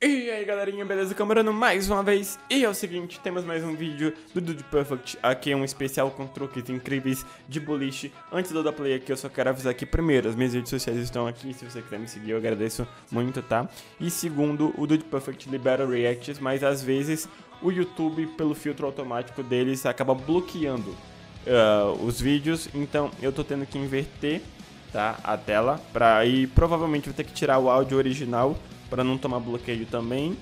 E aí galerinha, beleza? Camarano mais uma vez. E é o seguinte, temos mais um vídeo do Dude Perfect. Aqui é um especial com truques incríveis de boliche. Antes eu dar play aqui, eu só quero avisar que Primeiro, as minhas redes sociais estão aqui. Se você quiser me seguir, eu agradeço muito, tá? E segundo, o Dude Perfect libera reacts Mas às vezes o YouTube, pelo filtro automático deles Acaba bloqueando uh, os vídeos. Então eu tô tendo que inverter tá, a tela pra, E provavelmente vou ter que tirar o áudio original para não tomar bloqueio também.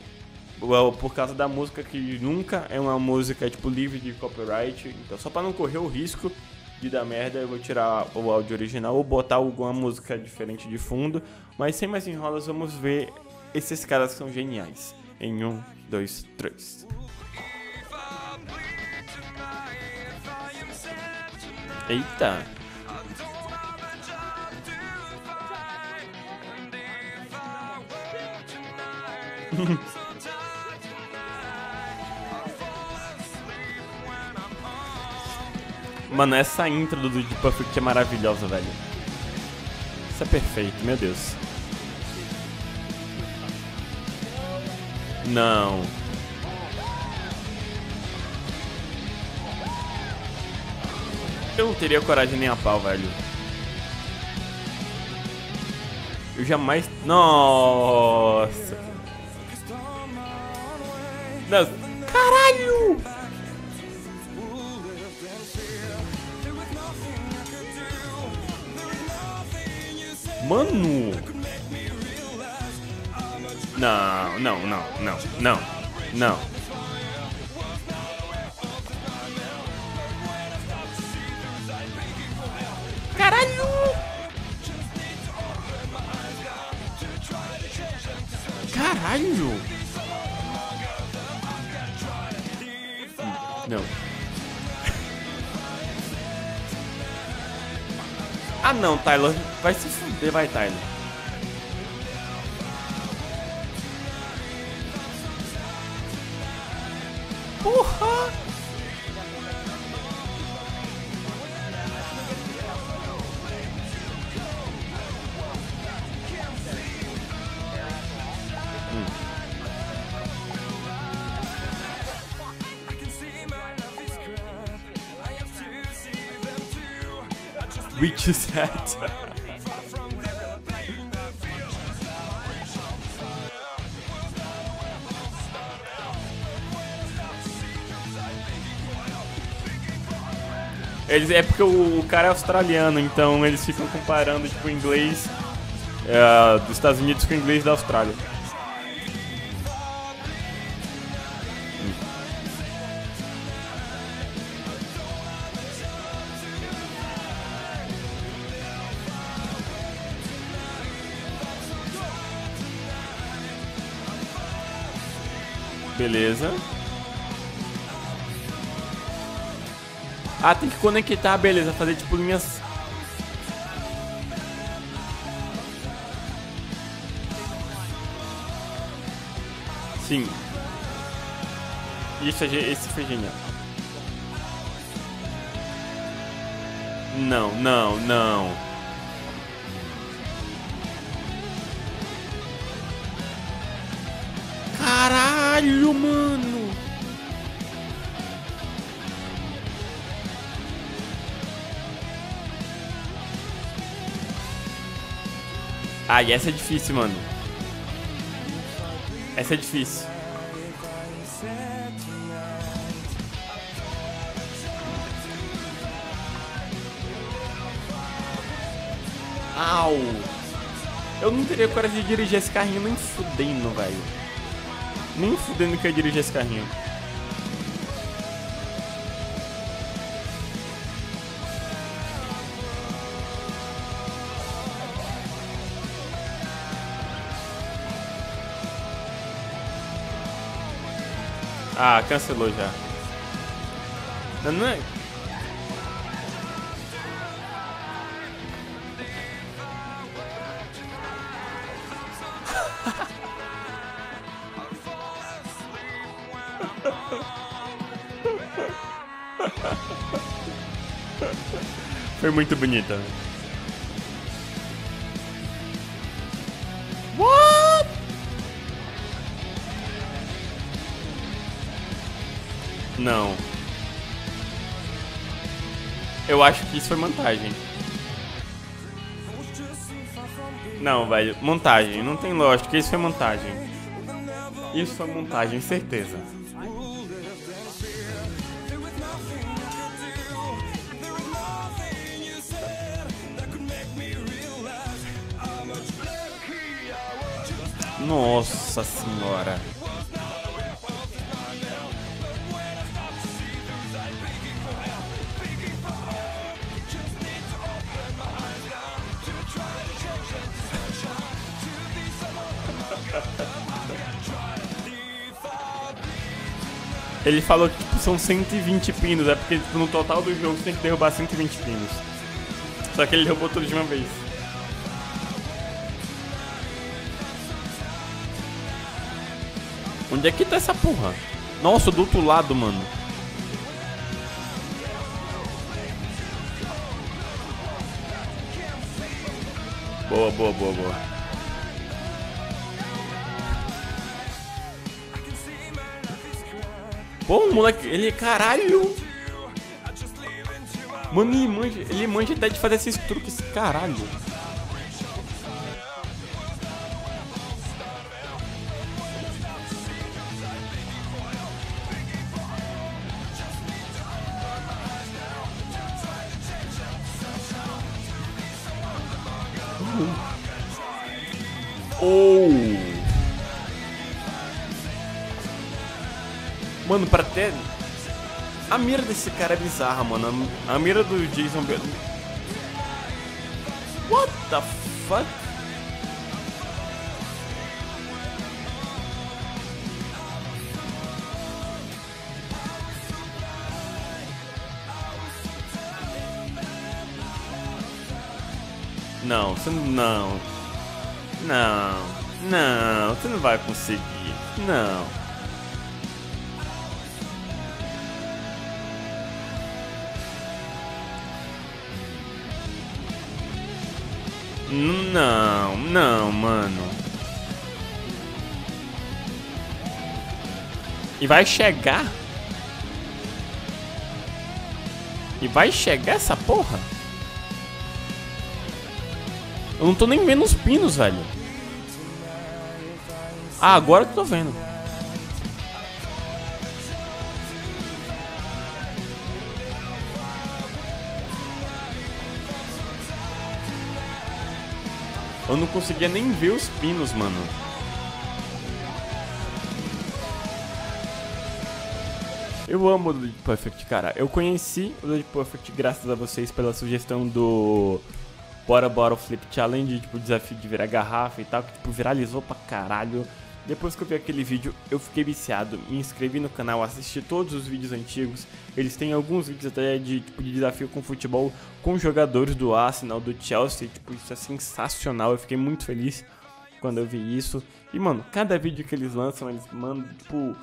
Por causa da música que nunca é uma música tipo livre de copyright. Então só para não correr o risco de dar merda, eu vou tirar o áudio original ou botar alguma música diferente de fundo. Mas sem mais enrolas, vamos ver esses caras que são geniais. Em um, dois, três. Eita! Mano, essa intro do Deep Perfect é maravilhosa, velho. Isso é perfeito, meu Deus. Não. Eu não teria coragem nem a pau, velho. Eu jamais... Nossa. Caralho! Mano! Não, não, não, não, não, não. Caralho! Caralho! Não, Tyler. Vai se fuder, vai, Tyler. Witch's Hat. Eles, é porque o, o, cara é australiano, então eles ficam comparando tipo, o inglês é, dos Estados Unidos com o inglês da Austrália. Beleza. Ah, tem que conectar, beleza. Fazer tipo linhas... Sim. Isso, é esse foi genial. Não, não, não. Caralho, mano! Ah, e essa é difícil, mano. Essa é difícil. Au! Eu não teria coragem de dirigir esse carrinho nem fudendo, velho. Nem fudendo que eu dirigir esse carrinho. Ah, cancelou já. Não, não é... Foi muito bonita. What? Não. Eu acho que isso foi montagem. Não, velho, montagem. Não tem lógica. Isso foi montagem. Isso foi montagem, certeza. Nossa senhora. Ele falou que tipo, são 120 pinos, é porque tipo, no total do jogo você tem que derrubar 120 pinos. Só que ele derrubou tudo de uma vez. Onde é que tá essa porra? Nossa, do outro lado, mano. Boa, boa, boa, boa. Pô, moleque, ele caralho. Mano, ele manja, ele manja até de fazer esses truques, caralho. Oh! Mano, pra ter. A mira desse cara é bizarra, mano. A mira do Jason Bell. What the fuck? Não, você não. Não. Não, você não vai conseguir. Não. Não, não, mano. E vai chegar? E vai chegar essa porra? Eu não tô nem vendo os pinos, velho. Ah, agora que tô vendo. Eu não conseguia nem ver os pinos, mano. Eu amo o Dead Perfect, cara. Eu conheci o Dead Perfect graças a vocês pela sugestão do Bora Bottle Flip Challenge, tipo, desafio de virar garrafa e tal, que tipo, viralizou pra caralho. Depois que eu vi aquele vídeo, eu fiquei viciado, me inscrevi no canal, assisti todos os vídeos antigos. Eles têm alguns vídeos até de, tipo, de desafio com futebol com jogadores do Arsenal, do Chelsea. Tipo, isso é sensacional, eu fiquei muito feliz quando eu vi isso. E, mano, cada vídeo que eles lançam, eles mandam, tipo...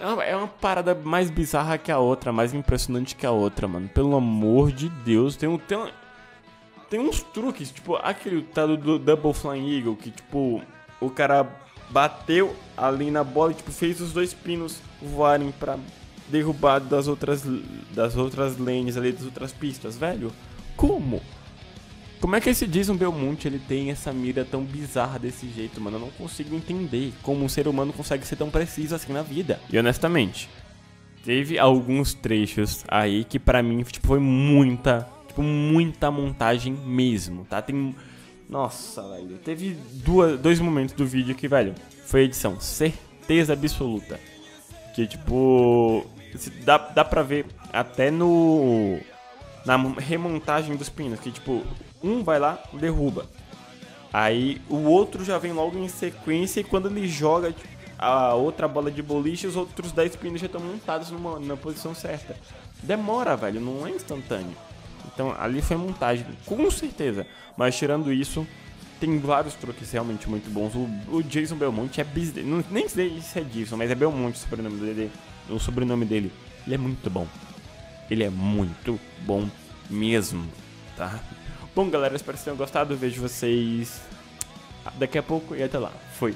É uma, é uma parada mais bizarra que a outra, mais impressionante que a outra, mano. Pelo amor de Deus, tem um... Tem um tem uns truques, tipo, aquele tá do, do Double Flying Eagle, que tipo, o cara bateu ali na bola e tipo, fez os dois pinos voarem pra derrubar das outras, das outras lanes ali, das outras pistas, velho. Como? Como é que esse Jason Belmonte ele tem essa mira tão bizarra desse jeito, mano? Eu não consigo entender como um ser humano consegue ser tão preciso assim na vida. E honestamente, teve alguns trechos aí que para mim tipo, foi muita Tipo, muita montagem mesmo, tá? Tem. Nossa, velho. Teve duas, dois momentos do vídeo que, velho, foi edição. Certeza absoluta. Que, tipo. Dá, dá pra ver até no. Na remontagem dos pinos. Que, tipo, um vai lá, derruba. Aí o outro já vem logo em sequência e quando ele joga tipo, a outra bola de boliche, os outros 10 pinos já estão montados numa, na posição certa. Demora, velho, não é instantâneo. Então ali foi montagem, com certeza. Mas tirando isso, tem vários truques realmente muito bons. O, o Jason Belmonte é bis... não, nem sei se é Jason, mas é Belmonte o sobrenome dele. O sobrenome dele. Ele é muito bom. Ele é muito bom mesmo, tá? Bom, galera, espero que vocês tenham gostado. Vejo vocês daqui a pouco e até lá. Fui.